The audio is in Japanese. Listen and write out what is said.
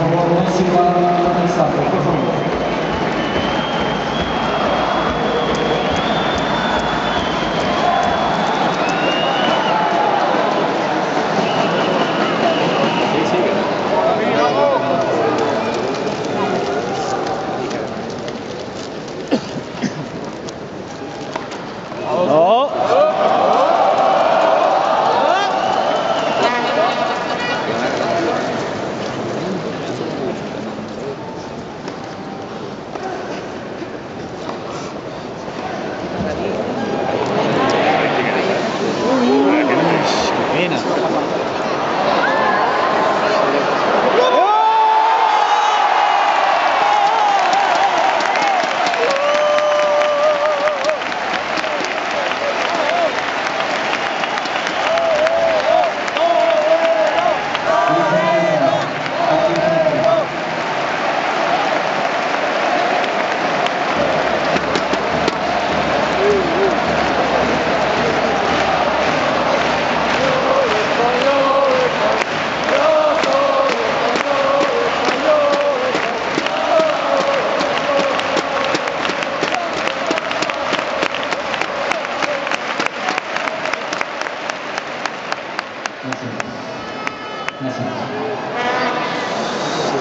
A bola vai お願いします。